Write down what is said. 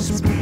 Sweet.